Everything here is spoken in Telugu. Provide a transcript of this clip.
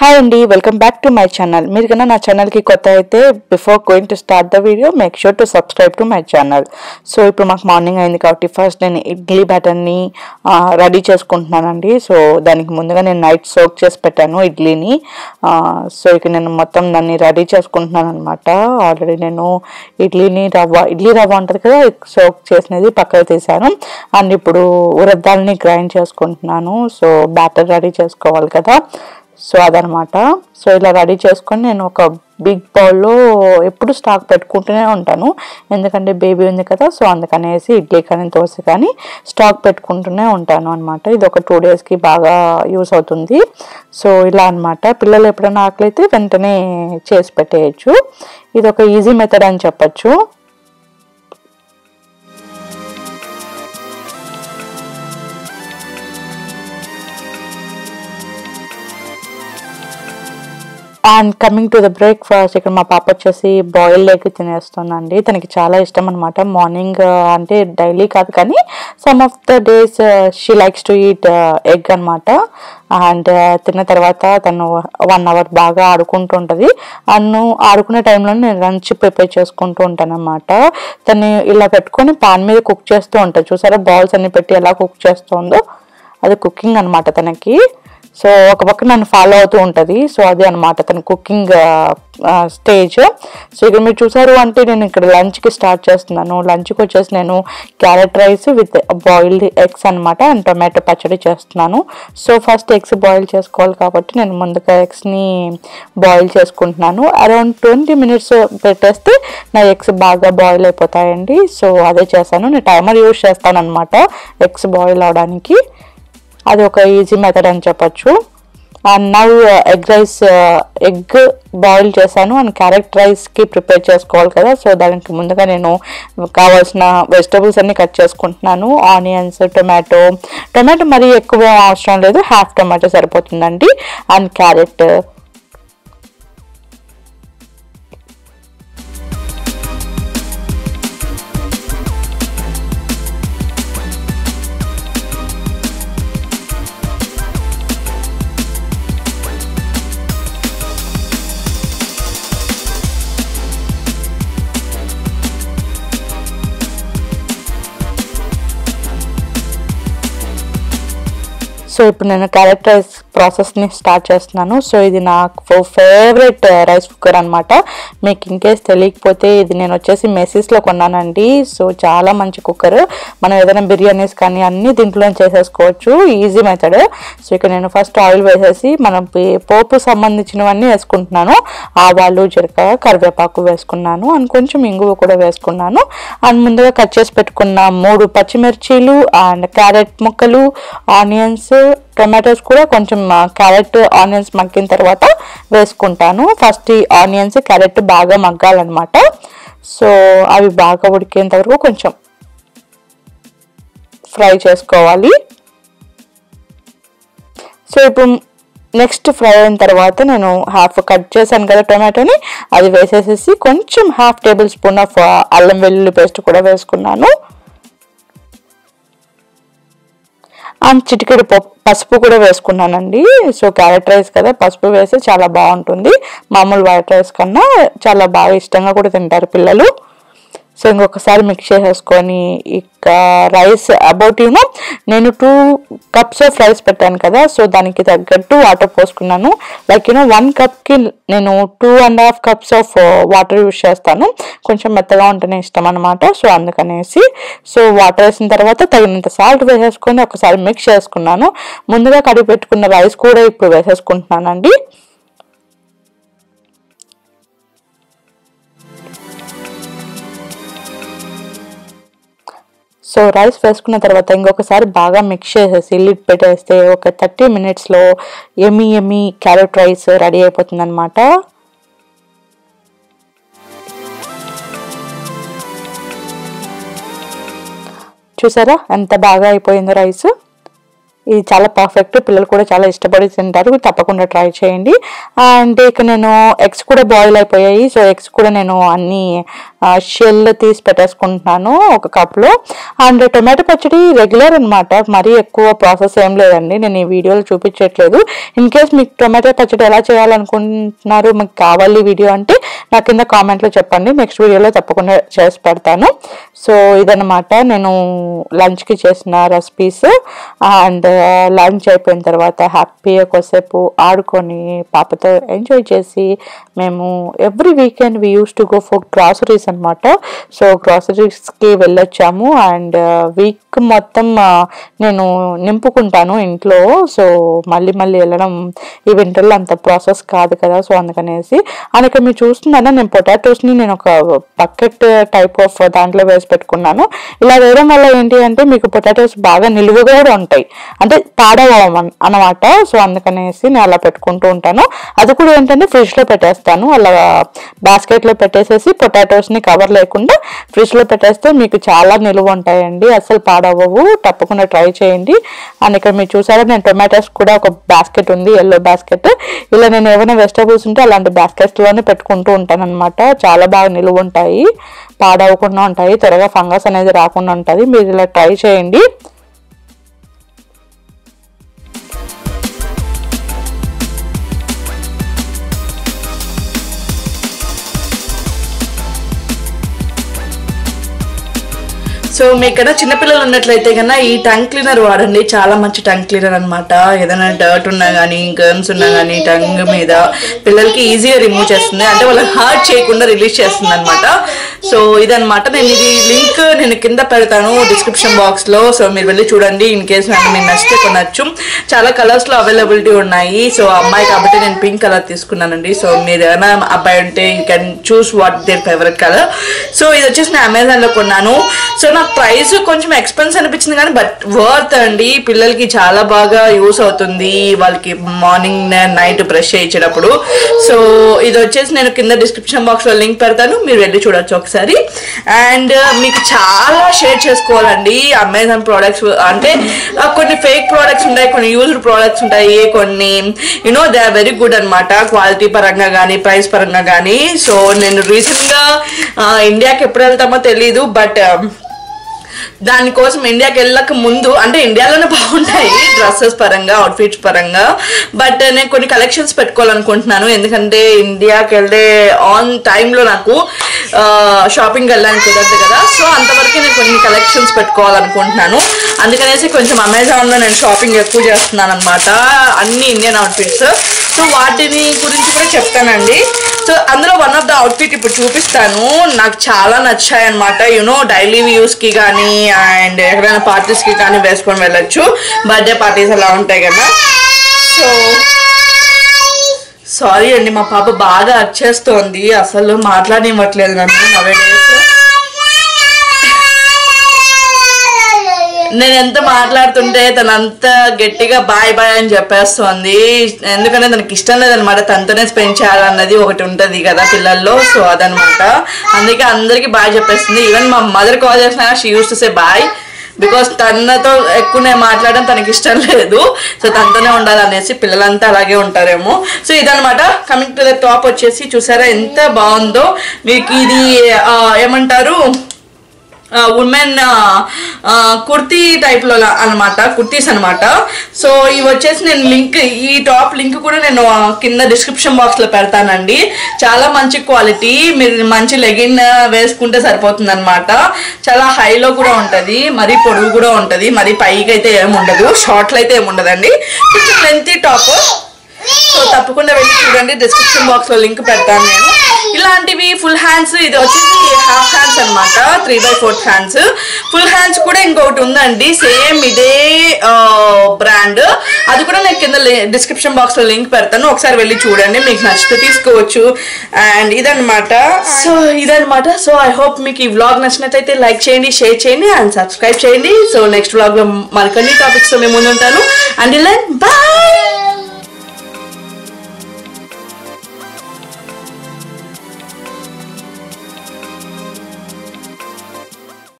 హాయ్ అండి welcome back to my channel మీరు కన్నా నా ఛానల్కి కొత్త అయితే before going to start the video make sure to subscribe to my channel so ఇప్పుడు మాకు మార్నింగ్ అయింది కాబట్టి ఫస్ట్ నేను ఇడ్లీ బ్యాటర్ని రెడీ చేసుకుంటున్నానండి. సో దానికి ముందుగా నేను నైట్ సోక్ చేసి పెట్టాను ఇడ్లీని. సో ఇక నేను మొత్తం దాన్ని రెడీ చేసుకుంటున్నాను అనమాట ఆల్రెడీ నేను ఇడ్లీని రవ్వ ఇడ్లీ రవ్వ ఉంటుంది కదా సోక్ చేసినది పక్కకు తీసాను. అండ్ ఇప్పుడు ఉరద్దాలని గ్రైండ్ చేసుకుంటున్నాను. సో బ్యాటర్ రెడీ చేసుకోవాలి కదా. సో అదనమాట సో ఇలా రెడీ చేసుకొని నేను ఒక బిగ్ బౌల్లో ఎప్పుడు స్టాక్ పెట్టుకుంటూనే ఉంటాను. ఎందుకంటే బేబీ ఉంది కదా సో అందుకనేసి ఇడ్లీ కానీ దోశ కానీ స్టాక్ పెట్టుకుంటూనే ఉంటాను అనమాట ఇది ఒక టూ డేస్కి బాగా యూస్ అవుతుంది. సో ఇలా అన్నమాట. పిల్లలు ఎప్పుడైనా ఆకలి వెంటనే చేసి పెట్టేయచ్చు. ఇది ఒక ఈజీ మెథడ్ అని చెప్పచ్చు. And coming to the breakfast ఇక్కడ మా పాప వచ్చేసి బాయిల్ ఎగ్ తినేస్తుందండి. తనకి చాలా ఇష్టం అనమాట మార్నింగ్ uh, అంటే డైలీ కాదు కానీ some of the days she likes to eat egg అనమాట అండ్ తిన్న తర్వాత తను వన్ అవర్ బాగా ఆడుకుంటూ ఉంటుంది. అన్ను ఆడుకునే టైంలో నేను లంచ్ ప్రిపేర్ చేసుకుంటూ ఉంటాను అనమాట తను ఇలా పెట్టుకొని పాన్ మీద కుక్ చేస్తూ ఉంటాను చూసారా? బాల్స్ అన్ని పెట్టి ఎలా కుక్ చేస్తుందో అది కుకింగ్ అనమాట తనకి. సో ఒక పక్క నన్ను ఫాలో అవుతూ ఉంటుంది. సో అది అనమాట తన కుకింగ్ స్టేజ్ సో ఇక్కడ మీరు చూసారు అంటే నేను ఇక్కడ లంచ్కి స్టార్ట్ చేస్తున్నాను. లంచ్కి వచ్చేసి నేను carrot rice with boiled eggs అనమాట అండ్ టొమాటో పచ్చడి చేస్తున్నాను. సో ఫస్ట్ ఎగ్స్ బాయిల్ చేసుకోవాలి కాబట్టి నేను ముందుగా ఎగ్స్ని బాయిల్ చేసుకుంటున్నాను. అరౌండ్ ట్వంటీ మినిట్స్ పెట్టేస్తే నా ఎగ్స్ బాగా బాయిల్ అయిపోతాయండి. సో అదే చేశాను నేను టైమర్ యూజ్ చేస్తాను అనమాట ఎగ్స్ బాయిల్ అవడానికి. అది ఒక ఈజీ మెథడ్ అని చెప్పచ్చు. And now egg rice egg boil చేశాను. అండ్ క్యారెట్ రైస్కి ప్రిపేర్ చేసుకోవాలి కదా. సో దానికి ముందుగా నేను కావాల్సిన వెజిటబుల్స్ అన్ని కట్ చేసుకుంటున్నాను. ఆనియన్స్ టొమాటో టొమాటో మరీ ఎక్కువ అవసరం లేదు. హాఫ్ టొమాటో సరిపోతుందండి. అండ్ క్యారెట్ సో ఇప్పుడు నేను క్యారెట్ రైస్ ప్రాసెస్ని స్టార్ట్ చేస్తున్నాను. సో ఇది నాకు ఫేవరెట్ రైస్ కుక్కర్ అనమాట మీకు ఇన్కేస్ తెలియకపోతే ఇది నేను వచ్చేసి మెసీస్లో కొన్నానండి. సో చాలా మంచి కుక్కర్ మనం ఏదైనా బిర్యానీస్ కానీ అన్నీ దీంట్లో చేసేసుకోవచ్చు. ఈజీ మెథడ్ సో ఇక నేను ఫస్ట్ ఆయిల్ వేసేసి మనం పోపు సంబంధించినవన్నీ వేసుకుంటున్నాను. ఆవాలు జీలకర్ర కరివేపాకు వేసుకున్నాను. అండ్ కొంచెం ఇంగువ కూడా వేసుకున్నాను. అండ్ ముందుగా కట్ చేసి పెట్టుకున్న మూడు పచ్చిమిర్చీలు అండ్ క్యారెట్ ముక్కలు ఆనియన్స్ టొమాటోస్ కూడా కొంచెం క్యారెట్ ఆనియన్స్ మగ్గిన తర్వాత వేసుకుంటాను. ఫస్ట్ ఈ ఆనియన్స్ క్యారెట్ బాగా మగ్గాలన్నమాట. సో అవి బాగా ఉడికేంత వరకు కొంచెం ఫ్రై చేసుకోవాలి. సో ఇప్పుడు నెక్స్ట్ ఫ్రై అయిన తర్వాత నేను హాఫ్ కట్ చేశాను కదా టొమాటోని అది వేసేసేసి కొంచెం హాఫ్ టేబుల్ స్పూన్ ఆఫ్ అల్లం వెల్లుల్లి పేస్ట్ కూడా వేసుకున్నాను. అండ్ చిటికెడు పప్పు పసుపు కూడా వేసుకున్నానండి. సో క్యారెట్ రైస్ కదా పసుపు వేస్తే చాలా బాగుంటుంది. మామూలు వైట్ రైస్ కన్నా చాలా బాగా ఇష్టంగా కూడా తింటారు పిల్లలు. సో ఇంకొకసారి మిక్స్ చేసేసుకొని ఇక రైస్ అబౌట్ యూనో నేను టూ కప్స్ ఆఫ్ రైస్ పెట్టాను కదా సో దానికి తగ్గట్టు వాటర్ పోసుకున్నాను. లైక్ యూనో వన్ కప్కి నేను two and half cups of water use చేస్తాను. కొంచెం మెత్తగా ఉంటేనే ఇష్టం అనమాట సో అందుకనేసి సో వాటర్ వేసిన తర్వాత తగినంత సాల్ట్ వేసేసుకొని ఒకసారి మిక్స్ చేసుకున్నాను. ముందుగా కడిగి పెట్టుకున్న రైస్ కూడా ఇప్పుడు వేసేసుకుంటున్నానండి. సో రైస్ వేసుకున్న తర్వాత ఇంకొకసారి బాగా మిక్స్ చేసేసి లిడ్ పెట్టేస్తే ఒక థర్టీ మినిట్స్లో ఎమి ఎమి క్యారెట్ రైస్ రెడీ అయిపోతుంది అనమాట చూసారా? ఎంత బాగా అయిపోయిందో రైస్. ఇది చాలా పర్ఫెక్ట్ పిల్లలు కూడా చాలా ఇష్టపడి తింటారు. తప్పకుండా ట్రై చేయండి. అండ్ ఇక నేను ఎగ్స్ కూడా బాయిల్ అయిపోయాయి. సో ఎగ్స్ కూడా నేను అన్ని షెల్ తీసి పెట్టేసుకుంటున్నాను ఒక కప్లో అండ్ టొమాటో పచ్చడి రెగ్యులర్ అనమాట మరీ ఎక్కువ ప్రాసెస్ ఏం లేదండి. నేను ఈ వీడియోలో చూపించట్లేదు. ఇన్ కేస్ మీకు టొమాటో పచ్చడి ఎలా చేయాలనుకుంటున్నారు మీకు కావాలి వీడియో అంటే నా కింద కామెంట్లో చెప్పండి. నెక్స్ట్ వీడియోలో తప్పకుండా చేసి పెడతాను. సో ఇదనమాట నేను లంచ్కి చేసిన రెసిపీస్. అండ్ లంచ్ అయిపోయిన తర్వాత హ్యాపీగా కొద్దిసేపు ఆడుకొని పాపతో ఎంజాయ్ చేసి మేము every weekend we use to go for groceries అనమాట సో గ్రాసరీస్కి వెళ్ళొచ్చాము. అండ్ వీక్ మొత్తం నేను నింపుకుంటాను ఇంట్లో. సో మళ్ళీ మళ్ళీ వెళ్ళడం ఈ వింటర్లో అంత ప్రాసెస్ కాదు కదా సో అందుకనేసి. అండ్ ఇక్కడ మీరు చూస్తున్నారా నేను పొటాటోస్ని నేను ఒక బకెట్ టైప్ ఆఫ్ దాంట్లో వేసి పెట్టుకున్నాను. ఇలా వేయడం వల్ల ఏంటి అంటే మీకు పొటాటోస్ బాగా నిలువుగా కూడా ఉంటాయి. అంటే పాడవమని అనమాట సో అందుకనేసి నేను అలా పెట్టుకుంటూ ఉంటాను. అది కూడా ఏంటంటే ఫ్రిడ్జ్లో పెట్టేస్తాను. అలా బాస్కెట్లో పెట్టేసేసి పొటాటోస్ని కవర్ లేకుండా ఫ్రిడ్జ్లో పెట్టేస్తే మీకు చాలా నిలువ ఉంటాయండి అసలు అవ్వవు తప్పకుండా ట్రై చేయండి. అండ్ ఇక్కడ మీరు చూసారా నేను టొమాటోస్ కూడా ఒక బాస్కెట్ ఉంది ఎల్లో బాస్కెట్ ఇలా నేను ఏమైనా వెజిటబుల్స్ ఉంటే అలాంటి బాస్కెట్స్లోనే పెట్టుకుంటూ ఉంటాను అనమాట చాలా బాగా నిలువ ఉంటాయి పాడవకుండా ఉంటాయి త్వరగా ఫంగస్ అనేది రాకుండా ఉంటుంది. మీరు ఇలా ట్రై చేయండి. సో మీ ఇక్కడ చిన్నపిల్లలు ఉన్నట్లయితే కన్నా ఈ టంగ్ క్లీనర్ వాడండి. చాలా మంచి టంగ్ క్లీనర్ అన్నమాట. ఏదైనా డర్ట్ ఉన్నా కానీ గర్మ్స్ ఉన్నా కానీ టంగ్ మీద పిల్లలకి ఈజీగా రిమూవ్ చేస్తుంది. అంటే వాళ్ళకి హార్ట్ చేయకుండా రిలీజ్ చేస్తుంది అనమాట సో ఇదనమాట నేను ఇది లింక్ నేను కింద పెడతాను డిస్క్రిప్షన్ బాక్స్లో. సో మీరు వెళ్ళి చూడండి. ఇన్ కేస్ నాకు మీకు నచ్చితే కొనచ్చు. చాలా కలర్స్లో అవైలబిలిటీ ఉన్నాయి. సో అమ్మాయి కాబట్టి నేను పింక్ కలర్ తీసుకున్నానండి. సో మీరు ఏమైనా అబ్బాయి ఉంటే you can choose what their favourite colour so ఇది వచ్చేసి నేను అమెజాన్లో కొన్నాను. సో నాకు ప్రైస్ కొంచెం ఎక్స్పెన్స్ అనిపించింది కానీ బట్ వర్త్ అండి. పిల్లలకి చాలా బాగా యూస్ అవుతుంది. వాళ్ళకి మార్నింగ్ నైట్ బ్రష్ చేయించేటప్పుడు. సో ఇది వచ్చేసి నేను కింద డిస్క్రిప్షన్ బాక్స్లో లింక్ పెడతాను. మీరు వెళ్ళి చూడొచ్చు. ఒకసారి. అండ్ uh, మీకు చాలా షేర్ చేసుకోవాలండి. అమెజాన్ ప్రోడక్ట్స్ అంటే కొన్ని ఫేక్ ప్రోడక్ట్స్ ఉంటాయి కొన్ని యూజ్డ్ ప్రోడక్ట్స్ ఉంటాయి కొన్ని you know they are very good అనమాట క్వాలిటీ పరంగా కానీ ప్రైస్ పరంగా కానీ సో నేను రీసెంట్గా ఇండియాకి uh, ఎప్పుడు వెళ్తామో తెలీదు బట్ దానికోసం ఇండియాకి వెళ్ళక ముందు అంటే ఇండియాలోనే బాగుంటాయి డ్రెస్సెస్ పరంగా అవుట్ఫిట్స్ పరంగా. బట్ uh, నేను కొన్ని కలెక్షన్స్ పెట్టుకోవాలనుకుంటున్నాను. ఎందుకంటే ఇండియాకి వెళ్ళే ఆన్ టైంలో నాకు uh, షాపింగ్ వెళ్ళడానికి కుదరదు కదా. సో అంతవరకు నేను కొన్ని కలెక్షన్స్ పెట్టుకోవాలనుకుంటున్నాను. అందుకనేసి కొంచెం అమెజాన్లో నేను షాపింగ్ ఎక్కువ చేస్తున్నాను అనమాట అన్ని ఇండియన్ అవుట్ఫిట్స్ సో వాటిని గురించి కూడా చెప్తానండి సో అందులో వన్ ఆఫ్ ద అవుట్ఫిట్ ఇప్పుడు చూపిస్తాను. నాకు చాలా నచ్చాయి అనమాట యూనో డైలీ కి కానీ అండ్ ఎక్కడైనా పార్టీస్కి కి కానీ వేసుకొని వెళ్ళొచ్చు. బర్త్డే పార్టీస్ అలా ఉంటాయి కదా. సో సారీ అండి మా పాప బాగా అర్చేస్తోంది. అసలు మాట్లాడనివ్వట్లేదు నన్ను. నవే నేను ఎంత మాట్లాడుతుంటే తను అంత గట్టిగా బాయ్ బాయ్ అని చెప్పేస్తుంది. ఎందుకంటే తనకి ఇష్టం లేదనమాట తనతోనే స్పెండ్ చేయాలన్నది ఒకటి ఉంటుంది కదా పిల్లల్లో. సో అదనమాట అందుకే అందరికీ బాయ్ చెప్పేస్తుంది. ఈవెన్ మా మదర్ కాల్ చేసినా she use to say bye because తనతో ఎక్కువ నేను మాట్లాడడం తనకి ఇష్టం లేదు. సో తనతోనే ఉండాలనేసి పిల్లలంతా అలాగే ఉంటారేమో. సో ఇదనమాట కమింగ్ టు ద టాప్ వచ్చేసి చూసారా ఎంత బాగుందో. మీకు ఇది ఏమంటారు? ఉమెన్ కుర్తీ టైప్లో అనమాట కుర్తీస్ అనమాట సో ఇవి వచ్చేసి నేను లింక్ ఈ టాప్ లింక్ కూడా నేను కింద డిస్క్రిప్షన్ బాక్స్లో పెడతానండి. చాలా మంచి క్వాలిటీ మీరు మంచి లెగిన్ వేసుకుంటే సరిపోతుంది అనమాట చాలా హైలో కూడా ఉంటుంది మరీ పొడుగు కూడా ఉంటుంది మరీ పైకి అయితే ఏముండదు షార్ట్లో అయితే ఏముండదండి కొంచెం లెంతీ టాప్ సో తప్పకుండా వెళ్ళి చూడండి డిస్క్రిప్షన్ బాక్స్లో లింక్ పెడతాను నేను. ఇలాంటివి ఫుల్ హ్యాండ్స్ ఇది వచ్చేసి హాఫ్ హ్యాండ్స్ అనమాట three by fourth hands full hands కూడా ఇంకొకటి ఉందండి సేమ్ ఇదే బ్రాండ్ అది కూడా నేను కింద డిస్క్రిప్షన్ బాక్స్లో లింక్ పెడతాను ఒకసారి వెళ్ళి చూడండి మీకు నచ్చితే తీసుకోవచ్చు. అండ్ ఇదనమాట సో ఇదన్నమాట. సో ఐ హోప్ మీకు ఈ వ్లాగ్ నచ్చినట్లయితే లైక్ చేయండి షేర్ చేయండి అండ్ సబ్స్క్రైబ్ చేయండి. సో నెక్స్ట్ వ్లాగ్లో మరికొన్ని టాపిక్స్తో మేము ముందుంటాను. అండ్ ఇలా బాయ్